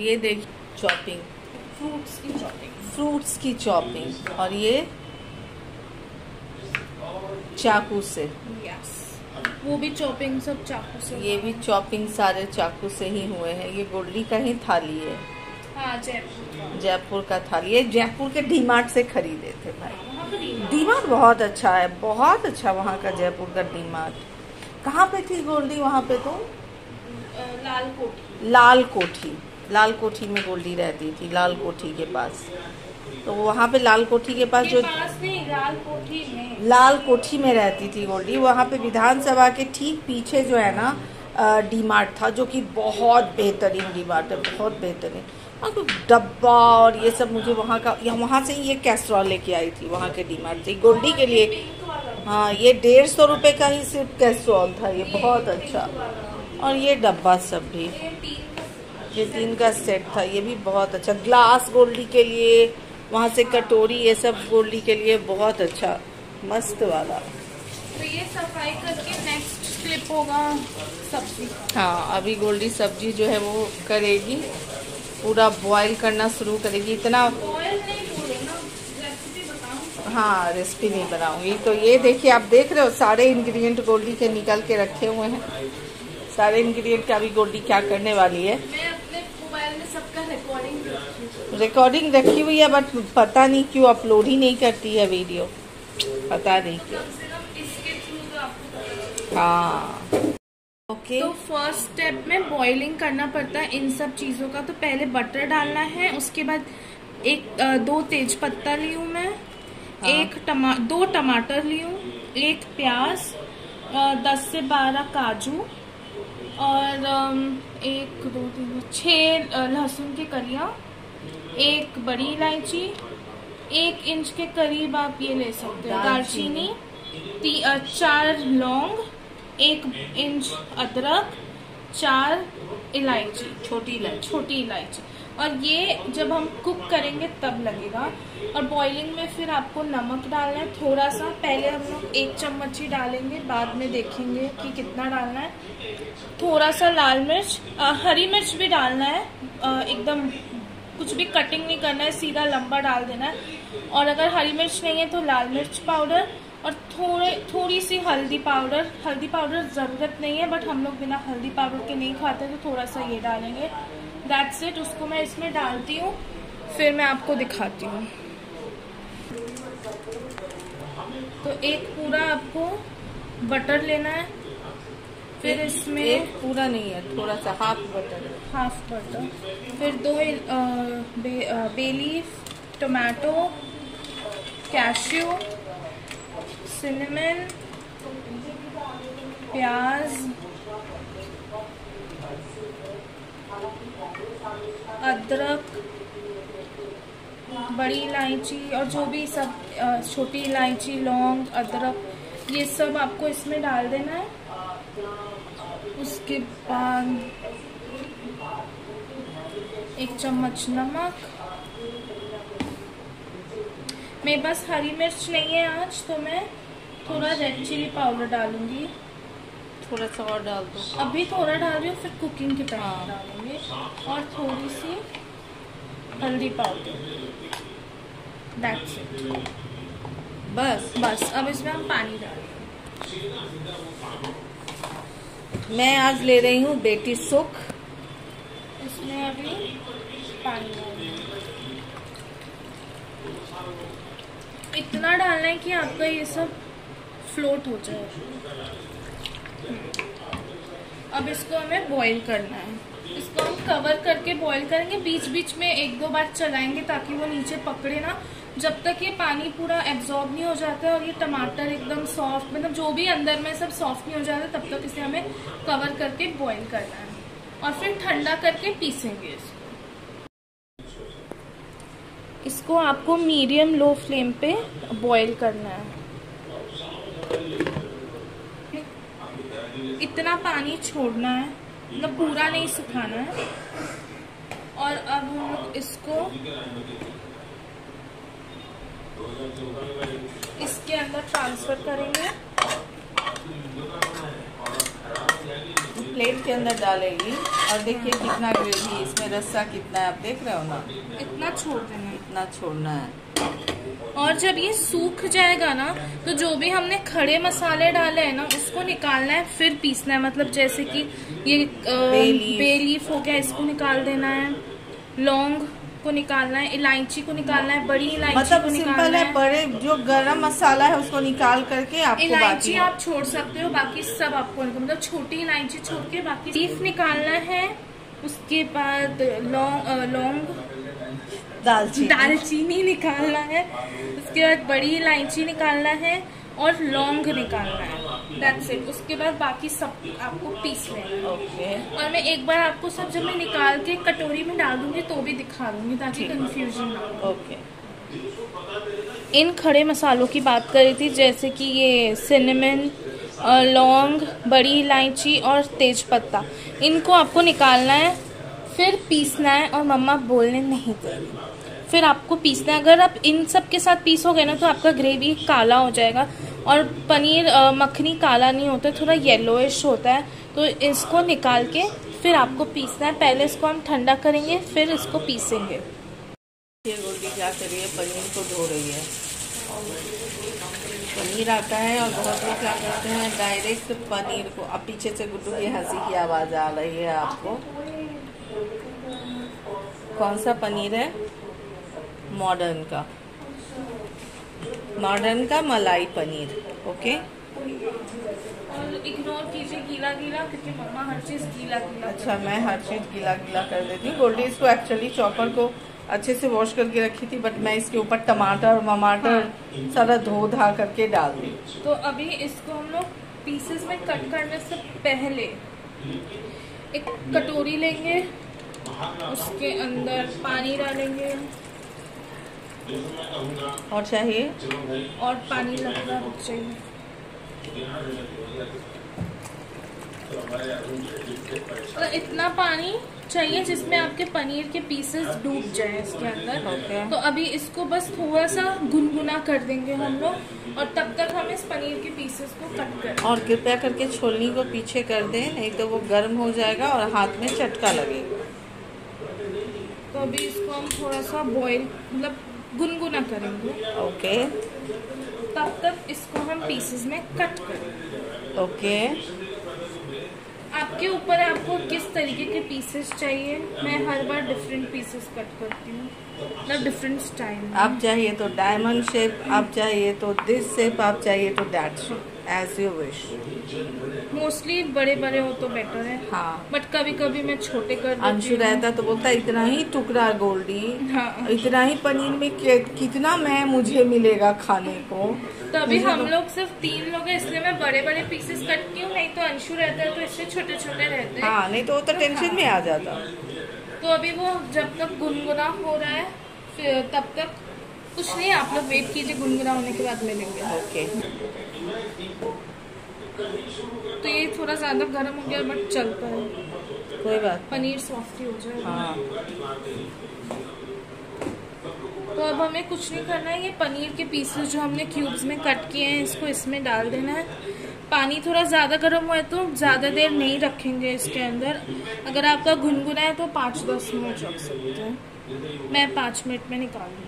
ये देख chopping fruits की चॉपिंग फ्रूट्स की चॉपिंग और ये चाकू से. यस वो भी चॉपिंग सब चाकू से ये भी चॉपिंग सारे चाकू से ही हुए हैं। ये गोल्डी का ही थाली है। हाँ जयपुर जयपुर का थाली ये जयपुर के डीमार्ट से खरीदे थे भाई। ही डीमार्ट। बहुत अच्छा है। बहुत अच्छा वहाँ का जयपुर का डीमार्ट। कहाँ पे थी गोल्डी वहाँ पे तो लाल कोठी। लाल कोठी। लाल कोठी में गोल्डी रहती थी लाल कोठी के पास। तो वहाँ पे लाल कोठी के पास जो पास लाल कोठी में। लाल कोठी में रहती थी गोल्डी। वहाँ पे विधानसभा के ठीक पीछे जो है ना डी मार्ट था जो कि बहुत बेहतरीन डी मार्ट है बहुत बेहतरीन। पे डब्बा और ये सब मुझे वहाँ का यहाँ वहाँ से ये कैस्ट्रॉल लेके आई थी वहाँ के डी मार्ट से। गोल्डी के लिए हाँ ये डेढ़ सौ रुपये का ही सिर्फ़ कैस्ट्रॉल था ये बहुत अच्छा। और ये डब्बा सब भी। ये तीन का सेट था ये भी बहुत अच्छा। ग्लास गोल्डी के लिए वहाँ से कटोरी ये सब गोल्डी के लिए बहुत अच्छा मस्त वाला। तो ये सफ़ाई करके नेक्स्ट क्लिप होगा सब्ज़ी। हाँ अभी गोल्डी सब्ज़ी जो है वो करेगी। पूरा बॉईल करना शुरू करेगी। इतना हाँ रेसिपी नहीं बनाऊँगी। तो ये देखिए आप देख रहे हो सारे इंग्रेडिएंट गोल्डी के निकल के रखे हुए हैं। सारे इंग्रेडिएंट का अभी गोल्डी क्या करने वाली है मैं अपने मोबाइल में सबका रिकॉर्डिंग रखी हूँ रिकॉर्डिंग रखी हुई है बट पता नहीं क्यों अपलोड ही नहीं करती है वीडियो पता नहीं क्यों. तो। हाँ. ओके तो फ़र्स्ट स्टेप में बॉइलिंग करना पड़ता है इन सब चीज़ों का. तो पहले बटर डालना है उसके बाद एक दो तेज पत्ता ली हूँ मैं हाँ। एक टमा दो टमाटर ली हूँ एक प्याज दस से बारह काजू और एक दो तीन छः अ, लहसुन की कलियाँ एक बड़ी इलायची एक इंच के करीब आप ये ले सकते हो। दालचीनी। चार लौंग एक इंच अदरक चार इलायची। छोटी इलायची। छोटी इलायची। और ये जब हम कुक करेंगे तब लगेगा। और बॉइलिंग में फिर आपको नमक डालना है। थोड़ा सा पहले हम लोग एक चम्मच ही डालेंगे बाद में देखेंगे कि कितना डालना है। थोड़ा सा लाल मिर्च अ, हरी मिर्च भी डालना है एकदम कुछ भी कटिंग नहीं करना है, सीधा लंबा डाल देना है। और अगर हरी मिर्च नहीं है तो लाल मिर्च पाउडर और थोड़े, थोड़ी सी हल्दी पाउडर हल्दी पाउडर ज़रूरत नहीं है बट हम लोग बिना हल्दी पाउडर के नहीं खाते तो थोड़ा सा ये डालेंगे। दैट्स इट उसको मैं इसमें डालती हूँ, फिर मैं आपको दिखाती हूँ। तो एक पूरा आपको बटर लेना है। फिर इसमें पूरा नहीं है थोड़ा सा हाफ़ बटर हाफ़ बटर फिर दो अ, bay, uh, bay leaf tomato cashew cinnamon प्याज अदरक बड़ी इलायची और जो भी सब छोटी इलायची लौंग अदरक ये सब आपको इसमें डाल देना है। उसके बाद एक चम्मच नमक। मेरे पास हरी मिर्च नहीं है आज तो मैं थोड़ा रेड चिली पाउडर डालूँगी। थोड़ा सा और डाल दो। अभी थोड़ा डाल रही हूँ फिर कुकिंग के टाइम हाँ। डालूँगी। और थोड़ी सी हल्दी पाउडर दैट्स इट बस। बस अब इसमें हम पानी डालेंगे। मैं आज ले रही हूँ बेटी सुख। इसमें अभी पानी इतना डालना है कि आपका ये सब फ्लोट हो जाए। अब इसको हमें बॉईल करना है। इसको हम कवर करके बॉईल करेंगे। बीच बीच में एक दो बार चलाएँगे ताकि वो नीचे पकड़े ना। जब तक ये पानी पूरा एब्जॉर्ब नहीं हो जाता और ये टमाटर एकदम सॉफ्ट मतलब जो भी अंदर में सब सॉफ्ट नहीं हो जाता, तब तक इसे हमें कवर करके बॉईल करना है। और फिर ठंडा करके पीसेंगे इसको। इसको आपको मीडियम लो फ्लेम पे बॉईल करना है। इतना पानी छोड़ना है मतलब पूरा नहीं सुखाना है। और अब हम लोग इसको इसके अंदर ट्रांसफ़र करेंगे। प्लेट के अंदर डालेगी। और देखिए कितना ग्रेवी इसमें रस्सा कितना है आप देख रहे हो ना? इतना छोड़ देना इतना छोड़ना है। और जब ये सूख जाएगा ना तो जो भी हमने खड़े मसाले डाले हैं ना उसको निकालना है फिर पीसना है। मतलब जैसे कि ये बे लीफ। बे हो गया इसको निकाल देना है। लौंग को निकालना है इलायची को निकालना है बड़ी इलायची मतलब को सिंपल निकालना है है। बड़े जो गरम मसाला है उसको निकाल करके आपको इलायची आप छोड़ सकते हो बाकी सब आपको मतलब छोटी इलायची छोड़ के बाकी लीफ निकालना है उसके बाद लौंग लौंग। दालचीनी। दालचीनी निकालना है उसके बाद बड़ी इलायची निकालना है और लौंग निकालना है। दैट्स इट उसके बाद बाकी सब आपको पीस लेना ओके और मैं एक बार आपको सब जब मैं निकाल के कटोरी में डाल दूँगी तो भी दिखा दूँगी ताकि कंफ्यूजन ना हो। ओके इन खड़े मसालों की बात कर रही थी जैसे कि ये सिनेमन लौंग बड़ी इलायची और तेज पत्ता। इनको आपको निकालना है फिर पीसना है और मम्मा बोलने नहीं देगी फिर आपको पीसना है। अगर आप इन सब के साथ पीसोगे ना तो आपका ग्रेवी काला हो जाएगा। और पनीर मखनी काला नहीं होता, थोड़ा येलोइश होता है तो इसको निकाल के फिर आपको पीसना है। पहले इसको हम ठंडा करेंगे, फिर इसको पीसेंगे। गोल्डी क्या कर रही है? पनीर को धो रही है। पनीर आता है और बहुत लोग क्या करते हैं डायरेक्ट पनीर को, अब पीछे से गुड्डू की हँसी की आवाज़ आ रही है आपको। कौन सा पनीर है? मॉडर्न का। मॉडर्न का मलाई पनीर ओके और इग्नोर कीजिए गीला गीला क्योंकि मम्मा हर चीज़ गीला गीला अच्छा मैं हर चीज़ गीला गीला कर देती हूँ। गोल्डी इसको एक्चुअली चॉपर को अच्छे से वॉश करके रखी थी बट मैं इसके ऊपर टमाटर ममाटर सारा धो धा करके डाल दी। तो अभी इसको हम लोग पीसेस में कट करने से पहले एक कटोरी लेंगे उसके अंदर पानी डालेंगे। और चाहिए? और पानी लगना रुक चाहिए। मतलब इतना पानी चाहिए जिसमें आपके पनीर के पीसेस डूब जाए इसके अंदर। तो अभी इसको बस थोड़ा सा गुनगुना कर देंगे हम लोग और तब तक हम इस पनीर के पीसेस को कट कर और कृपया करके छोलनी को पीछे कर दें नहीं तो वो गर्म हो जाएगा और हाथ में चटका लगेगा। तो अभी इसको हम थोड़ा सा बॉईल मतलब गुनगुना करेंगे। ओके। तब तक इसको हम पीसेस में कट करेंगे ओके। आपके ऊपर आपको किस तरीके के पीसेस चाहिए? मैं हर बार डिफरेंट पीसेस कट करती हूँ। मतलब डिफरेंट स्टाइल आप चाहिए तो डायमंड शेप आप चाहिए तो दिस शेप आप चाहिए तो that shape as you wish mostly बड़े बड़े हो तो बेटर है। हाँ। बट कभी कभी मैं छोटे कर अंशु रहता तो बोलता इतना ही टुकड़ा गोल्डी हाँ। इतना ही पनीर में कितना मैं मुझे मिलेगा खाने को? तो अभी हम तो- लोग सिर्फ़ तीन लोग हैं इसलिए मैं बड़े बड़े पीसेस कट की हूँ नहीं तो अंशु रहता है तो इससे छोटे छोटे रहते हैं। हाँ नहीं तो वो तो टेंशन में आ जाता। तो अभी वो जब तक गुनगुना हो रहा है फिर तब तक कुछ नहीं आप लोग वेट कीजिए गुनगुना होने के बाद मिलेंगे। ओके तो ये थोड़ा ज़्यादा गर्म हो गया बट चलता है। कोई बात पनीर सॉफ्ट ही हो जाए। हाँ। तो अब हमें कुछ नहीं करना है ये पनीर के पीसेस जो हमने क्यूब्स में कट किए हैं इसको इसमें डाल देना है। पानी थोड़ा ज़्यादा गर्म हुआ है तो ज़्यादा देर नहीं रखेंगे इसके अंदर। अगर आपका गुनगुना है तो पाँच दस मिनट रख सकते हैं। मैं पाँच मिनट में निकाल दूँगी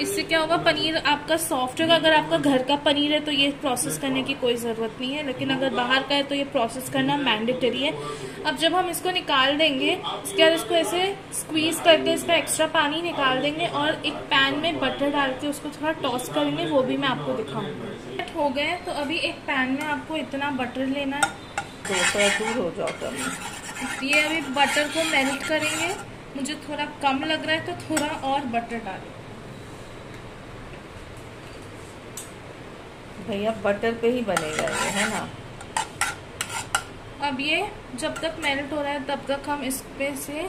इससे क्या होगा पनीर आपका सॉफ्ट होगा। अगर आपका घर का पनीर है तो ये प्रोसेस करने की कोई ज़रूरत नहीं है। लेकिन अगर बाहर का है तो ये प्रोसेस करना मैंडेटरी है। अब जब हम इसको निकाल देंगे इसके बाद इसको ऐसे स्क्वीज करके इसका एक्स्ट्रा पानी निकाल देंगे और एक पैन में बटर डाल के उसको थोड़ा टॉस करेंगे वो भी मैं आपको दिखाऊँगी। हो गए तो अभी एक पैन में आपको इतना बटर लेना है। तो थोड़ा दूर हो जाओ ये अभी बटर को मेल्ट करेंगे। मुझे थोड़ा कम लग रहा है तो थोड़ा और बटर डालें। भैया बटर पे ही बनेगा ये, है ना? अब ये जब तक मेल्ट हो रहा है, तब तक हम इस पे से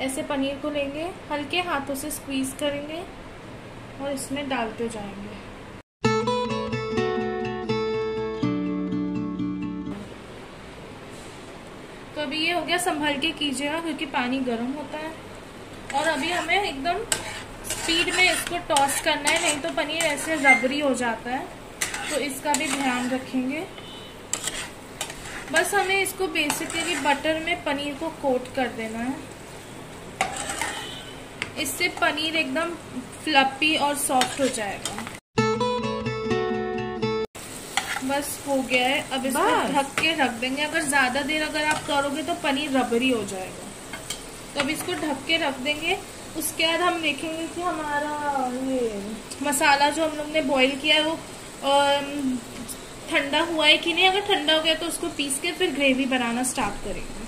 ऐसे पनीर को लेंगे, हल्के हाथों से स्क्वीज करेंगे और इसमें डालते जाएँगे। तो अभी ये हो गया, संभल के कीजिएगा क्योंकि पानी गर्म होता है। और अभी हमें एकदम स्पीड में इसको टॉस करना है, नहीं तो पनीर ऐसे रबरी हो जाता है। तो इसका भी ध्यान रखेंगे। बस हमें इसको बेसिकली बटर में पनीर को कोट कर देना है। इससे पनीर एकदम फ्लपी और सॉफ्ट हो जाएगा। बस हो गया है। अब इसको ढक के रख देंगे। अगर ज़्यादा देर अगर आप करोगे तो पनीर रबरी हो जाएगा। तो अब इसको ढक के रख देंगे। उसके बाद हम देखेंगे कि हमारा ये मसाला जो हम लोग ने बॉईल किया है वो ठंडा हुआ है कि नहीं? अगर ठंडा हो गया तो उसको पीस के फिर ग्रेवी बनाना स्टार्ट करेंगे।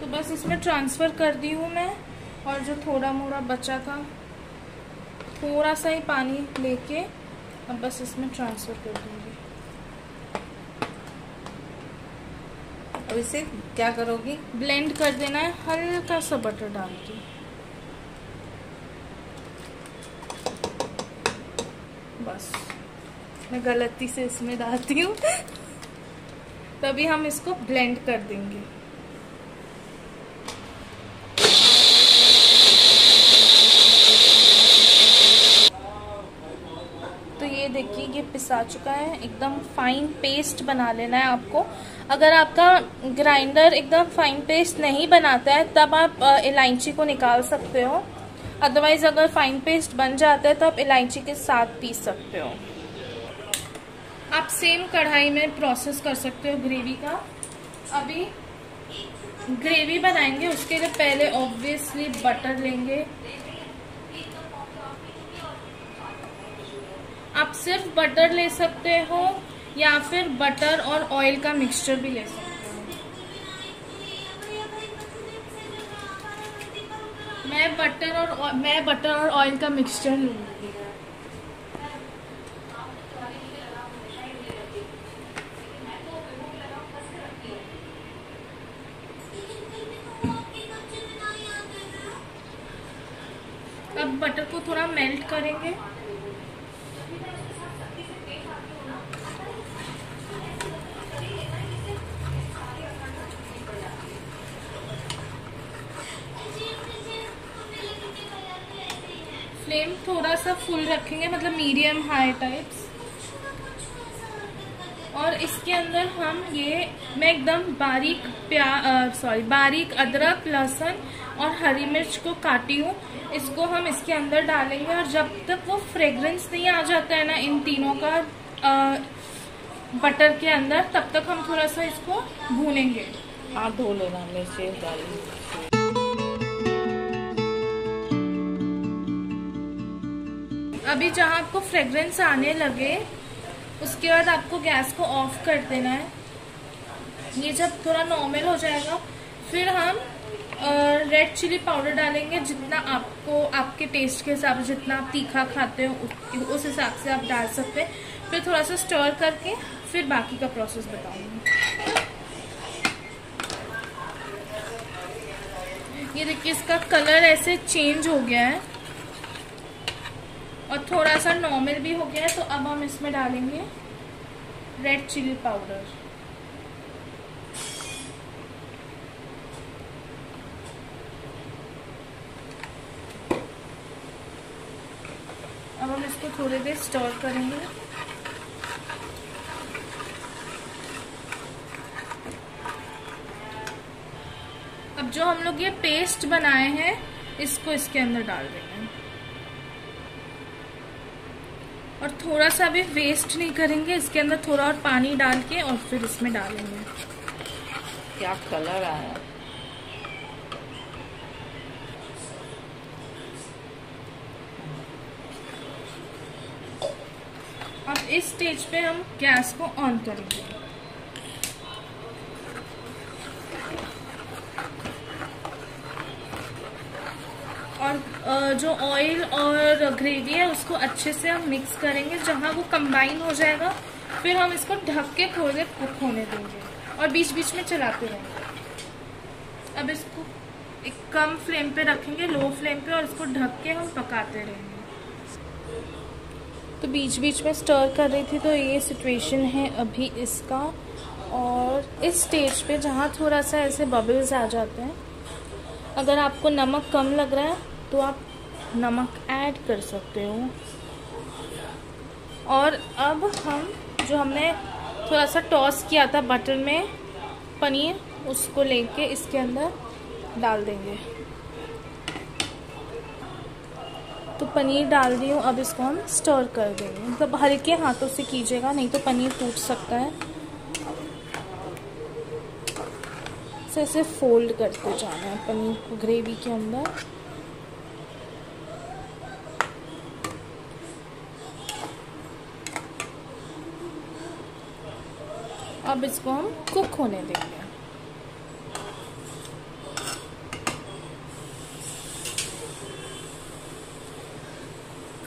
तो बस इसमें ट्रांसफ़र कर दी हूँ मैं और जो थोड़ा मोड़ा बचा था थोड़ा सा ही पानी लेके अब बस इसमें ट्रांसफ़र कर दूँगी। अब इसे क्या करोगी? ब्लेंड कर देना है हल्का सा बटर डाल के। बस। मैं गलती से इसमें डालती हूँ। तभी हम इसको ब्लेंड कर देंगे। तो ये देखिए, ये पिसा चुका है। एकदम फाइन पेस्ट बना लेना है आपको। अगर आपका ग्राइंडर एकदम फाइन पेस्ट नहीं बनाता है, तब आप इलायची को निकाल सकते हो। अदरवाइज़ अगर फाइन पेस्ट बन जाता है तो आप इलायची के साथ पीस सकते हो। आप सेम कढ़ाई में प्रोसेस कर सकते हो ग्रेवी का। अभी ग्रेवी बनाएँगे, उसके लिए पहले ऑब्वियसली बटर लेंगे। आप सिर्फ़ बटर ले सकते हो, या फिर बटर और ऑयल का मिक्सचर भी ले सकते हो। मैं बटर और मैं बटर और ऑयल का मिक्सचर लूँगी। अब बटर को थोड़ा मेल्ट करेंगे। फ्लेम थोड़ा सा फुल रखेंगे मतलब मीडियम हाई टाइप्स और इसके अंदर हम ये, मैं एकदम बारीक प्या सॉरी बारीक अदरक, लहसुन और हरी मिर्च को काटी हूँ। इसको हम इसके अंदर डालेंगे और जब तक वो फ्रेग्रेंस नहीं आ जाता है ना इन तीनों का आ, बटर के अंदर तब तक हम थोड़ा सा इसको भूनेंगे। हाथ धो लेना मिर्ची डालेंगे अभी जहाँ आपको फ्रेग्रेंस आने लगे उसके बाद आपको गैस को ऑफ़ कर देना है। ये जब थोड़ा नॉर्मल हो जाएगा फिर हम रेड चिली पाउडर डालेंगे जितना आपको, आपके टेस्ट के हिसाब से जितना आप तीखा खाते हो उस हिसाब से आप डाल सकते हैं। फिर थोड़ा सा स्टर करके, फिर बाकी का प्रोसेस बताऊँगी। ये देखिए, इसका कलर ऐसे चेंज हो गया है। और थोड़ा सा नॉर्मल भी हो गया है तो अब हम इसमें डालेंगे रेड चिली पाउडर अब हम इसको थोड़ी देर स्टोर करेंगे। अब जो हम लोग ये पेस्ट बनाए हैं, इसको इसके अंदर डाल देंगे। और थोड़ा सा भी वेस्ट नहीं करेंगे, इसके अंदर थोड़ा और पानी डाल के और फिर इसमें डालेंगे। क्या कलर आया अब इस स्टेज पे हम गैस को ऑन करेंगे। और जो ऑयल और ग्रेवी है, उसको अच्छे से हम मिक्स करेंगे, जहाँ वो कंबाइन हो जाएगा, फिर हम इसको ढक के थोड़ी देर कुक होने देंगे और बीच बीच में चलाते रहेंगे। अब इसको एक कम फ्लेम पे रखेंगे लो फ्लेम पे, और इसको ढक के हम पकाते रहेंगे। तो बीच बीच में स्टर कर रही थी तो ये सिचुएशन है अभी इसका। और इस स्टेज पे जहाँ थोड़ा सा ऐसे बबल्स आ जाते हैं, अगर आपको नमक कम लग रहा है तो आप नमक ऐड कर सकते हो। और अब हम, जो हमने थोड़ा सा टॉस किया था बटर में, पनीर, उसको लेके इसके अंदर डाल देंगे। तो पनीर डाल दी हूँ, अब इसको हम स्टर कर देंगे। मतलब तो हल्के हाथों से कीजिएगा, नहीं तो पनीर टूट सकता है। से इसे फोल्ड करते जाना है पनीर को ग्रेवी के अंदर। अब इसको हम कुक होने देंगे।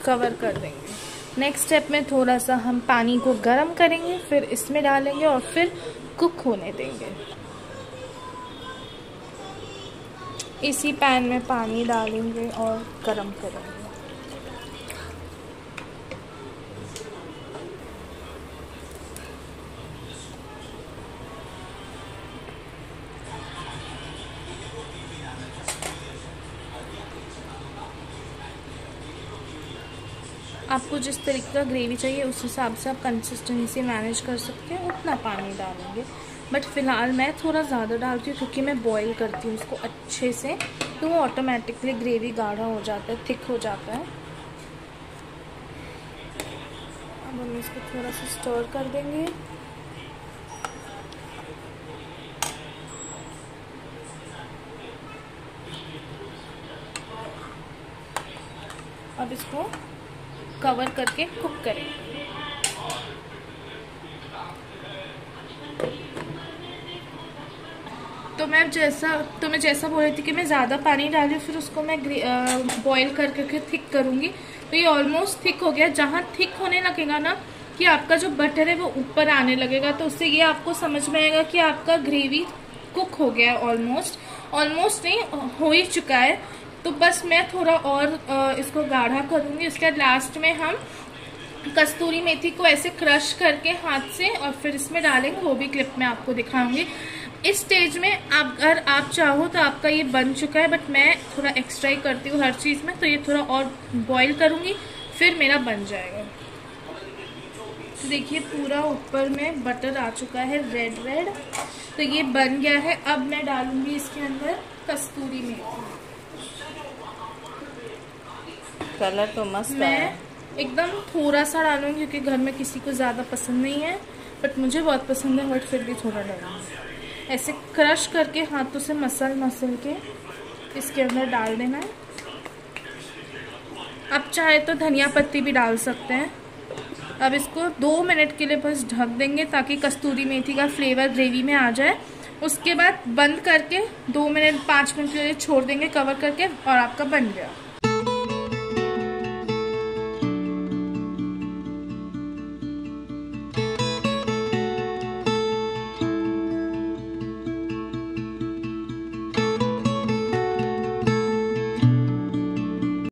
कवर कर देंगे। नेक्स्ट स्टेप में थोड़ा सा हम पानी को गर्म करेंगे, फिर इसमें डालेंगे और फिर कुक होने देंगे। इसी पैन में पानी डालेंगे और गर्म करेंगे। आपको जिस तरीके का ग्रेवी चाहिए, उस हिसाब से आप कंसिस्टेंसी मैनेज कर सकते हैं, उतना पानी डालेंगे। बट फ़िलहाल मैं थोड़ा ज़्यादा डालती हूँ, क्योंकि मैं बॉईल करती हूँ उसको अच्छे से तो वो ऑटोमेटिकली ग्रेवी गाढ़ा हो जाता है थिक हो जाता है। अब हम इसको थोड़ा सा स्टोर कर देंगे। अब इसको कवर करके कुक करें। तो मैं जैसा तो मैं जैसा बोल रही थी कि मैं ज़्यादा पानी डाली फिर उसको मैं बॉईल कर करके थिक करूँगी। तो ये ऑलमोस्ट थिक हो गया। जहाँ थिक होने लगेगा ना, कि आपका जो बटर है वो ऊपर आने लगेगा। तो उससे ये आपको समझ में आएगा कि आपका ग्रेवी कुक हो गया है ऑलमोस्ट ऑलमोस्ट नहीं, हो ही चुका है। तो बस मैं थोड़ा और इसको गाढ़ा करूँगी। उसके बाद लास्ट में हम कस्तूरी मेथी को ऐसे क्रश करके हाथ से और फिर इसमें डालेंगे, वो भी क्लिप में आपको दिखाऊँगी। इस स्टेज में आप, अगर आप चाहो तो आपका ये बन चुका है बट मैं थोड़ा एक्स्ट्रा ही करती हूँ हर चीज़ में तो ये थोड़ा और बॉईल करूँगी, फिर मेरा बन जाएगा। तो देखिए, पूरा ऊपर में बटर आ चुका है रेड रेड तो ये बन गया है। अब मैं डालूँगी इसके अंदर कस्तूरी मेथी। कलर तो मस्त मैं एकदम थोड़ा सा डालूँगी क्योंकि घर में किसी को ज़्यादा पसंद नहीं है बट मुझे बहुत पसंद है बट फिर भी थोड़ा डालूँगी। ऐसे क्रश करके हाथों से मसल मसल के इसके अंदर डाल देना है। आप चाहे तो धनिया पत्ती भी डाल सकते हैं। अब इसको दो मिनट के लिए बस ढक देंगे ताकि कस्तूरी मेथी का फ्लेवर ग्रेवी में आ जाए। उसके बाद बंद करके दो मिनट, पाँच मिनट के लिए छोड़ देंगे कवर करके और आपका बन गया।